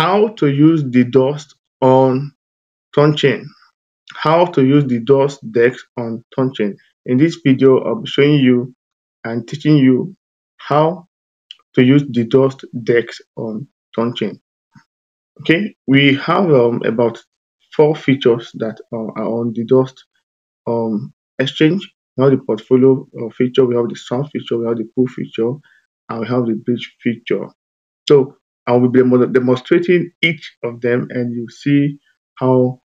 how to use DeDust on Tonchain. How to use DeDust DEX on Tonchain. In this video, I'll be showing you and teaching you how to use DeDust DEX on Tonchain. Okay, we have um, about four features that are on DeDust um, exchange. Have the portfolio uh, feature, we have the swap feature, we have the pool feature, and we have the bridge feature. So I will be demonstrating each of them and you see how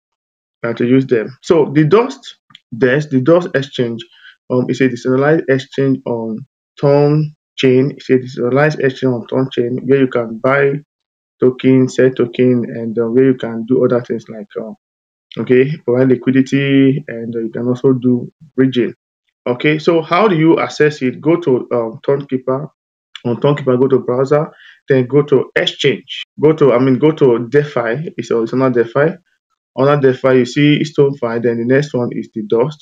uh, to use them. So the Dust Desk, DeDust Exchange um, is a decentralized exchange on Ton chain. It's a decentralized exchange on Ton chain where you can buy token, sell token, and uh, where you can do other things like uh, okay, provide liquidity, and uh, you can also do bridging. Okay, so how do you access it? Go to um, Tonkeeper. On Tonkeeper, go to browser, then go to exchange. Go to, I mean, go to DeFi. It's, it's not DeFi. Under DeFi, you see STON.fi. Then the next one is DeDust.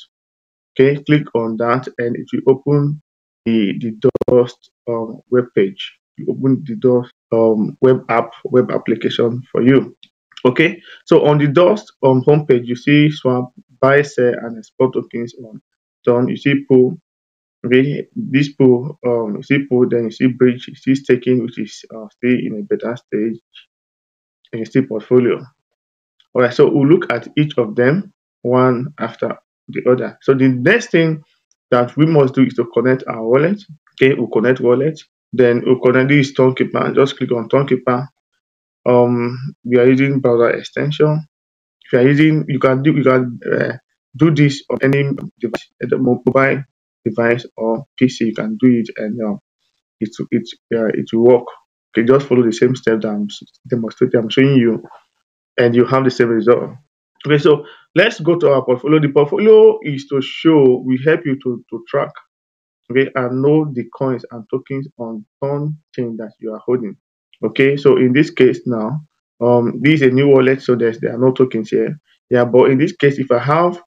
Okay, click on that, and it will open the the Dust um, web page. You open DeDust um, web app, web application for you. Okay, so on DeDust um, homepage, you see swap, buy, sell, and export tokens on done. You see pool. Okay, this pool, um, you see then you see bridge, you see staking, which is uh, still in a better stage, and you see portfolio. All right, so we'll look at each of them one after the other. So the next thing that we must do is to connect our wallet. Okay, we'll connect wallet. Then we'll connect this Tonkeeper. Just click on Tonkeeper. Um, we are using browser extension. If you are using, you can do you can uh, do this on any device, mobile device or PC. You can do it, and uh, it it uh, it will work. Okay, just follow the same step that I'm demonstrating. I'm showing you, and you have the same result. Okay, so let's go to our portfolio. The portfolio is to show, we help you to, to track, okay, and know the coins and tokens on on chain that you are holding. Okay, so in this case now, um, this is a new wallet, so there's there are no tokens here. Yeah, but in this case, if I have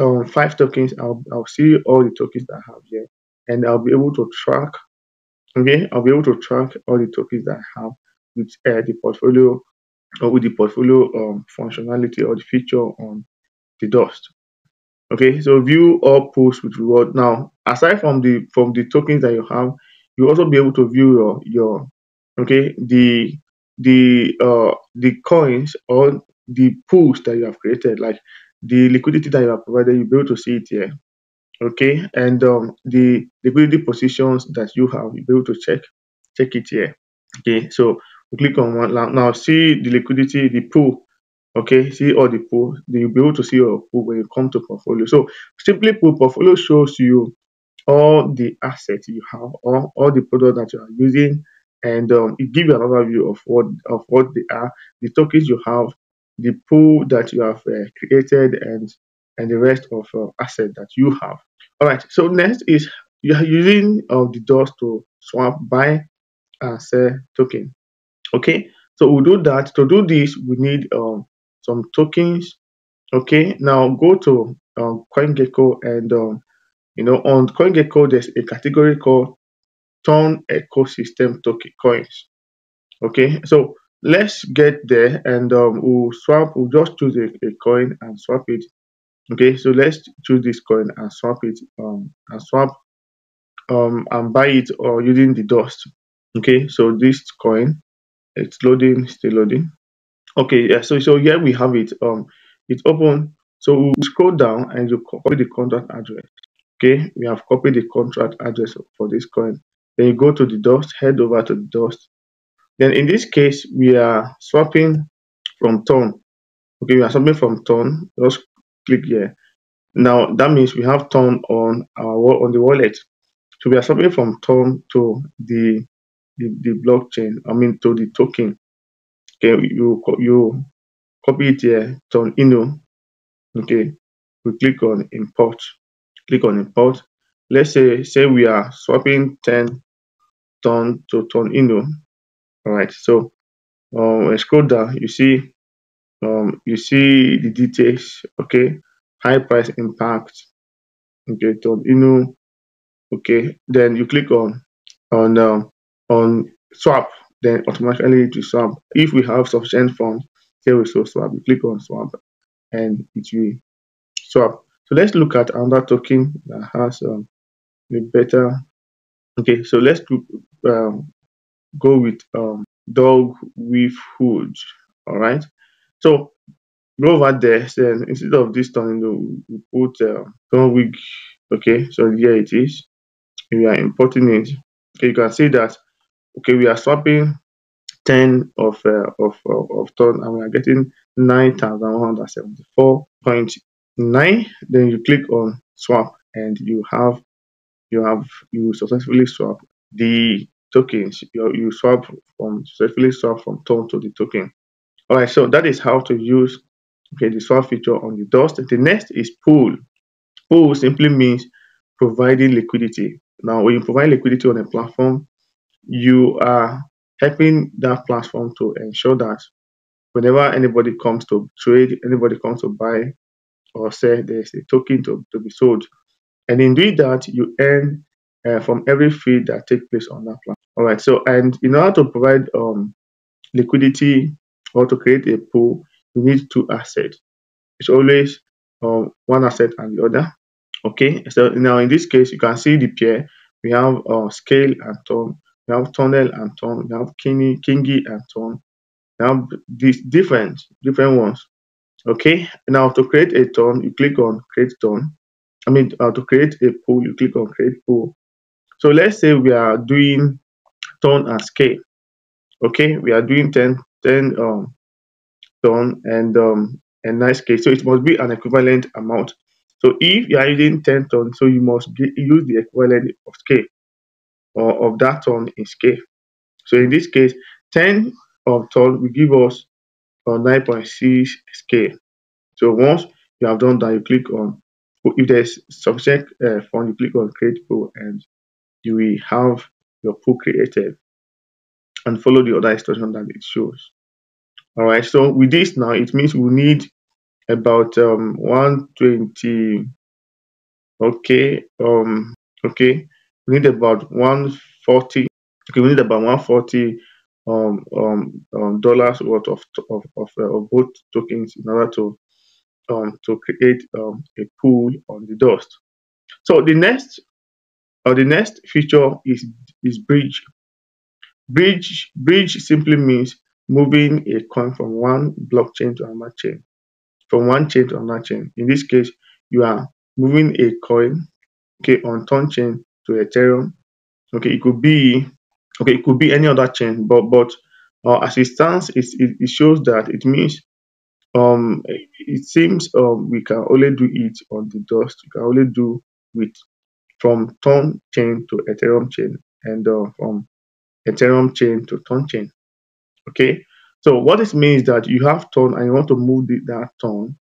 um five tokens, I'll I'll see all the tokens that I have here, and I'll be able to track. Okay, I'll be able to track all the tokens that I have with uh, the portfolio or with the portfolio um, functionality or the feature on DeDust okay? So view all pools with reward. Now aside from the from the tokens that you have you also be able to view your your okay? The the uh the coins or the pools that you have created. Like the liquidity that you have provided you'll be able to see it here okay? And um the liquidity positions that you have you'll be able to check check it here okay? So we click on one now, now see the liquidity the pool okay? See all the pool you'll be able to see your pool when you come to portfolio. So simply put portfolio shows you all the assets you have or all the products that you are using and um, it gives you another view of what of what they are the tokens you have the pool that you have uh, created and and the rest of uh, asset that you have. All right so next is you are using uh, DeDust to swap buy and sell token. Okay so we'll do that. To do this we need um some tokens. Okay now go to um, CoinGecko and um, you know on CoinGecko there's a category called Ton ecosystem token coins. Okay so let's get there and um, we'll swap we'll just choose a, a coin and swap it. Okay so let's choose this coin and swap it um and swap um and buy it or using DeDust. Okay so this coin it's loading still loading. Okay yeah so so here we have it um it's open. So we'll scroll down and you copy the contract address. Okay we have copied the contract address for this coin. Then you go to DeDust head over to DeDust then in this case we are swapping from Ton okay we are swapping from Ton just click here. Now that means we have Ton on our on the wallet. So we are swapping from Ton to the the, the blockchain i mean to the token. Okay you you copy it here turn ino okay we click on import. Click on import. Let's say say we are swapping 10 ton to turn ino all right so um scroll down you see um you see the details okay high price impact okay turn ino okay then you click on on um, on swap then automatically to swap. If we have sufficient funds, here we swap. We click on swap and it will swap. So let's look at another token that has um, a better. Okay, so let's um, go with um, dog with hood. All right. So go over there. Then instead of this turn, we put uh, dog wig. Okay, so here it is. We are importing it. Okay, you can see that. Okay, we are swapping 10 of uh, of, of, of ton and we are getting 9174.9 then you click on swap and you have you have you successfully swap the tokens you, you swap from successfully swap from ton to the token. All right so that is how to use okay the swap feature on DeDust. The next is pool. Pool simply means providing liquidity. Now when you provide liquidity on a platform you are helping that platform to ensure that whenever anybody comes to trade, anybody comes to buy or sell, there's a token to, to be sold. And in doing that, you earn uh, from every fee that takes place on that platform. All right. So, and in order to provide um, liquidity or to create a pool, you need two assets. It's always um, one asset and the other. Okay. So now in this case, you can see the pair. We have uh, scale and tone we have tunnel and ton, we have kingi, kingi and ton. We have these different different ones. Okay, now to create a ton, you click on create ton. I mean, uh, to create a pool, you click on create pool. So let's say we are doing ton and scale. Okay, we are doing 10, 10 um, ton and um, a nice scale. So it must be an equivalent amount. So if you are using 10 ton, so you must use the equivalent of scale or of that ton in scale. So in this case, 10 of ton will give us a 9.6 scale. So once you have done that, you click on, if there's sufficient uh, fund, you click on create pool and you will have your pool created and follow the other instruction that it shows. All right, so with this now, it means we need about um 120 okay um okay we need about 140 okay we need about 140 um, um, um dollars worth of of, of, uh, of both tokens in order to um to create um, a pool on DeDust so the next or the next feature is is bridge bridge bridge simply means moving a coin from one blockchain to another chain from one chain to another chain in this case you are moving a coin okay on ton chain to Ethereum. Okay, it could be okay, it could be any other chain, but but uh, as it stands, it, it, it shows that it means um it seems um we can only do it on DeDust. We can only do with from Ton chain to Ethereum chain and uh, from Ethereum chain to Ton chain. Okay, so what this means that you have Ton and you want to move the, that Ton,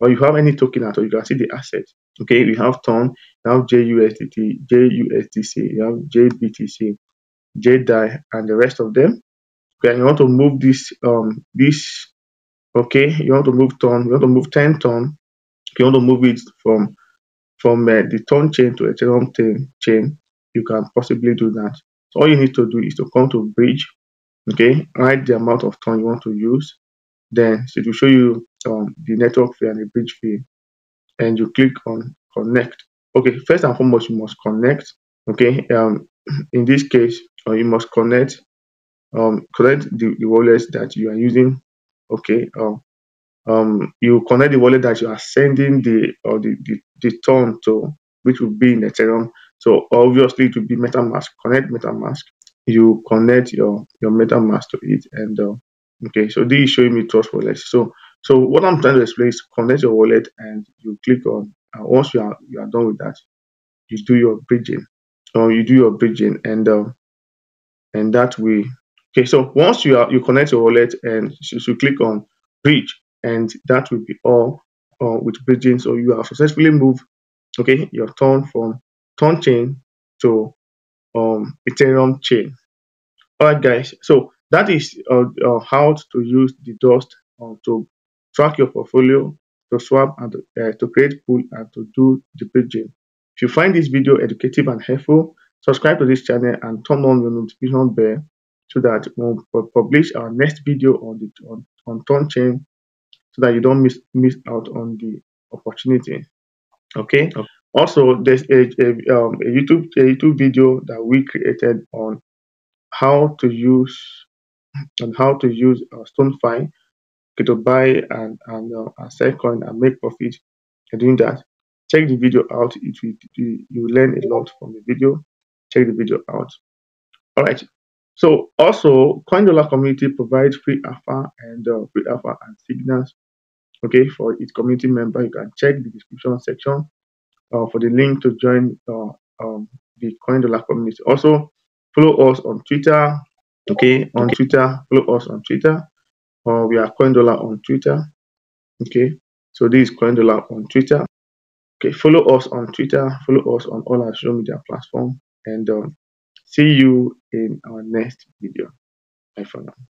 or you have any token at all, you can see the asset. Okay, we have Ton, you have JUSDT, JUSDC, you have JBTC, JDAI, and the rest of them. Okay, and you want to move this um this okay, you want to move Ton, you want to move 10 Ton, you want to move it from from uh, the Ton chain to Ethereum chain, you can possibly do that. So all you need to do is to come to bridge, okay, write the amount of Ton you want to use, then so it will show you um, the network fee and the bridge fee. And you click on connect. Okay first and foremost you must connect okay um in this case uh, you must connect um connect the, the wallet that you are using okay um um you connect the wallet that you are sending the or the the, the ton to which will be in ethereum. So obviously it will be metamask. Connect metamask. You connect your your metamask to it and uh, okay so this is showing me trust wallet. So so what I'm trying to explain is connect your wallet and you click on once you are you are done with that, you do your bridging. Or you do your bridging and uh, and that way okay so once you are you connect your wallet and you click on bridge and that will be all uh, with bridging. So you have successfully moved okay your ton from ton chain to um ethereum chain. All right guys. So that is uh, uh, how to use DeDust uh, to track your portfolio, to swap and uh, to create pool and to do the bridging. If you find this video educative and helpful, subscribe to this channel and turn on your notification bell so that when we publish our next video on the on, on Tonchain so that you don't miss miss out on the opportunity. Okay. Also, there's a, a, um, a YouTube a YouTube video that we created on how to use on how to use uh, STON.fi to buy and and, uh, and sell coin and make profit. And doing that, check the video out. It will you, you learn a lot from the video. Check the video out. All right. So also, CoinDollar community provides free alpha and uh, free alpha and signals. Okay, for its community member, you can check the description section uh, for the link to join uh, um, the CoinDollar community. Also, follow us on Twitter. Okay, on Twitter, follow us on Twitter. Uh, we are CoinDollar on Twitter. Okay, so this is CoinDollar on Twitter. Okay, follow us on Twitter. Follow us on all our social media platforms, and um, see you in our next video. Bye for now.